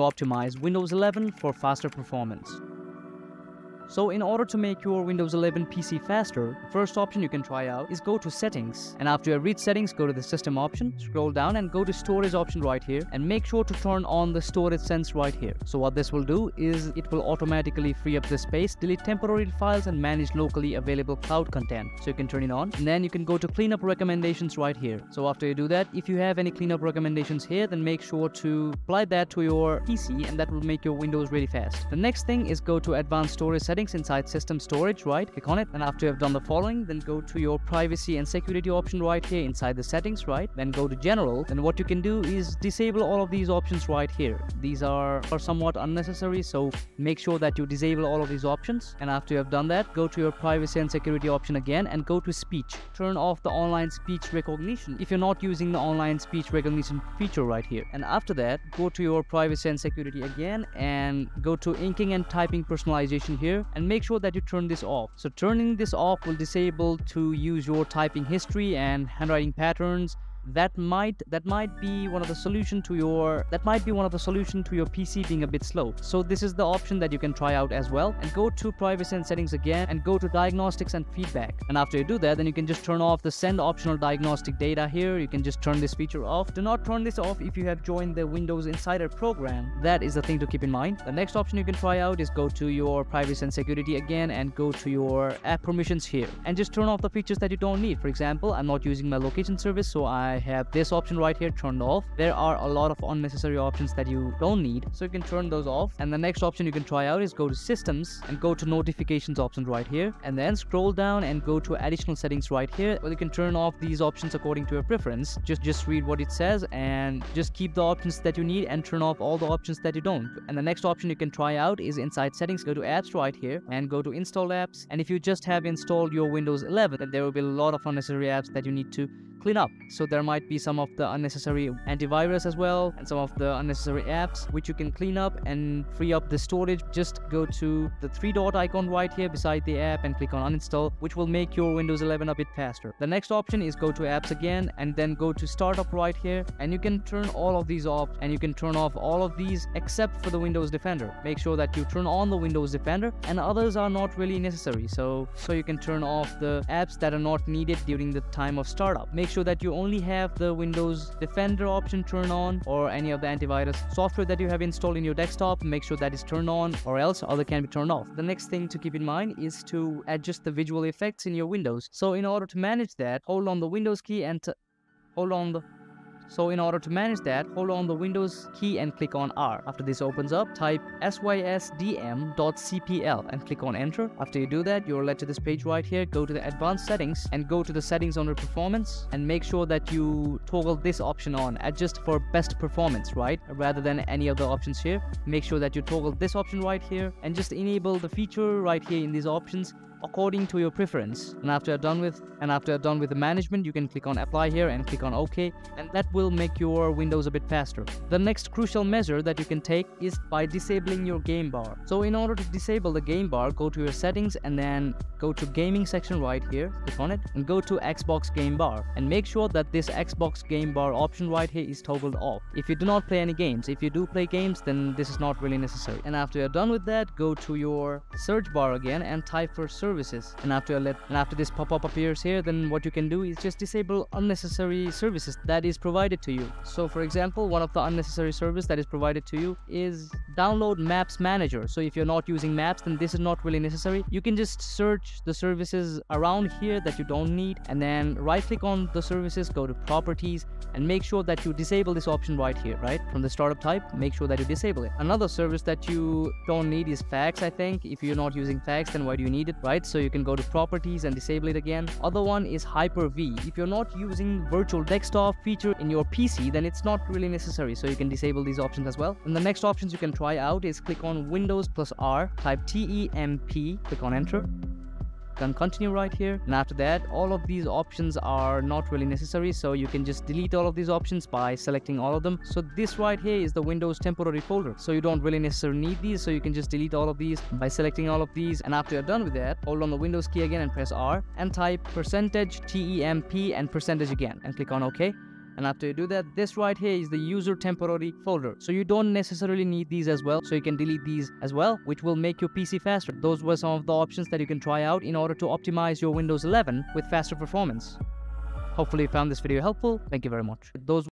optimize Windows 11 for faster performance. So in order to make your Windows 11 PC faster, the first option you can try out is go to settings and after you reach settings go to the system option, scroll down and go to storage option right here and make sure to turn on the storage sense right here. So what this will do is it will automatically free up the space, delete temporary files and manage locally available cloud content. So you can turn it on and then you can go to cleanup recommendations right here. So after you do that, if you have any cleanup recommendations here, then make sure to apply that to your PC and that will make your Windows really fast. The next thing is go to advanced storage settings settings inside system storage, right? Click on it. And after you have done the following, then go to your privacy and security option right here inside the settings, right? Then go to general. Then what you can do is disable all of these options right here. These are, are somewhat unnecessary. So make sure that you disable all of these options. And after you have done that, go to your privacy and security option again and go to speech. Turn off the online speech recognition if you're not using the online speech recognition feature right here. And after that, go to your privacy and security again and go to inking and typing personalization here and make sure that you turn this off. So turning this off will disable to use your typing history and handwriting patterns that might that might be one of the solution to your that might be one of the solution to your pc being a bit slow. So this is the option that you can try out as well. And go to privacy and settings again and go to diagnostics and feedback. And after you do that then you can just turn off the send optional diagnostic data here. You can just turn this feature off. Do not turn this off if you have joined the windows insider program. That is the thing to keep in mind. The next option you can try out is go to your privacy and security again and go to your app permissions here. And just turn off the features that you don't need. For example i'm not using my location service so i I have this option right here turned off. There are a lot of unnecessary options that you don't need. So you can turn those off. And the next option you can try out is go to systems and go to notifications option right here. And then scroll down and go to additional settings right here. Well, you can turn off these options according to your preference. Just, just read what it says and just keep the options that you need and turn off all the options that you don't. And the next option you can try out is inside settings, go to apps right here and go to install apps. And if you just have installed your Windows 11, then there will be a lot of unnecessary apps that you need to clean up. So there might be some of the unnecessary antivirus as well and some of the unnecessary apps which you can clean up and free up the storage. Just go to the three dot icon right here beside the app and click on uninstall which will make your Windows 11 a bit faster. The next option is go to apps again and then go to startup right here and you can turn all of these off and you can turn off all of these except for the Windows Defender. Make sure that you turn on the Windows Defender and others are not really necessary. So so you can turn off the apps that are not needed during the time of startup. Make make sure that you only have the Windows Defender option turned on or any of the antivirus software that you have installed in your desktop. Make sure that is turned on or else other can be turned off. The next thing to keep in mind is to adjust the visual effects in your Windows. So in order to manage that, hold on the Windows key and hold on the so in order to manage that, hold on the Windows key and click on R. After this opens up, type sysdm.cpl and click on enter. After you do that, you're led to this page right here. Go to the advanced settings and go to the settings under performance and make sure that you toggle this option on. Adjust for best performance, right? Rather than any of the options here. Make sure that you toggle this option right here and just enable the feature right here in these options according to your preference. And after you're done with and after you're done with the management you can click on apply here and click on ok and that will make your windows a bit faster. The next crucial measure that you can take is by disabling your game bar. So in order to disable the game bar go to your settings and then go to gaming section right here click on it and go to xbox game bar. And make sure that this xbox game bar option right here is toggled off. If you do not play any games if you do play games then this is not really necessary. And after you're done with that go to your search bar again and type for search services. And after let and after this pop-up appears here then what you can do is just disable unnecessary services that is provided to you. So for example one of the unnecessary service that is provided to you is download maps manager. So if you're not using maps then this is not really necessary. You can just search the services around here that you don't need and then right click on the services go to properties and make sure that you disable this option right here right? From the startup type make sure that you disable it. Another service that you don't need is fax i think. If you're not using fax then why do you need it right right? So you can go to properties and disable it again. Other one is Hyper-V. If you're not using virtual desktop feature in your PC, then it's not really necessary. So you can disable these options as well. And the next options you can try out is click on Windows plus R, type TEMP, click on enter can continue right here. And after that all of these options are not really necessary. So you can just delete all of these options by selecting all of them. So this right here is the windows temporary folder. So you don't really necessarily need these. So you can just delete all of these by selecting all of these. And after you're done with that hold on the windows key again and press r and type percentage temp and percentage again and click on ok And after you do that, this right here is the user temporary folder. So you don't necessarily need these as well. So you can delete these as well, which will make your PC faster. Those were some of the options that you can try out in order to optimize your Windows 11 with faster performance. Hopefully you found this video helpful. Thank you very much. Those